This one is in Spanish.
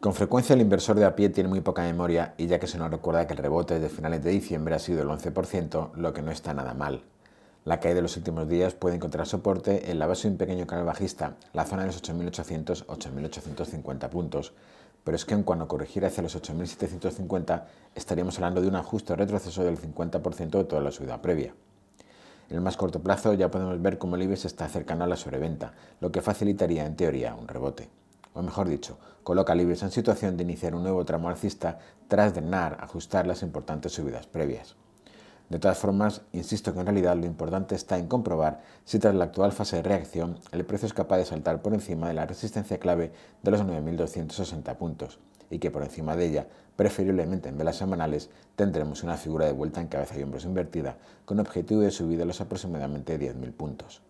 Con frecuencia el inversor de a pie tiene muy poca memoria y ya que se nos recuerda que el rebote de finales de diciembre ha sido el 11%, lo que no está nada mal. La caída de los últimos días puede encontrar soporte en la base de un pequeño canal bajista, la zona de los 8.800-8.850 puntos, pero es que en cuanto corrigiera hacia los 8.750 estaríamos hablando de un ajuste o retroceso del 50% de toda la subida previa. En el más corto plazo ya podemos ver cómo el IBEX está cercano a la sobreventa, lo que facilitaría en teoría un rebote o mejor dicho, coloca a Libres en situación de iniciar un nuevo tramo alcista tras drenar, ajustar las importantes subidas previas. De todas formas, insisto que en realidad lo importante está en comprobar si tras la actual fase de reacción el precio es capaz de saltar por encima de la resistencia clave de los 9.260 puntos y que por encima de ella, preferiblemente en velas semanales, tendremos una figura de vuelta en cabeza y hombros invertida con objetivo de subida de los aproximadamente 10.000 puntos.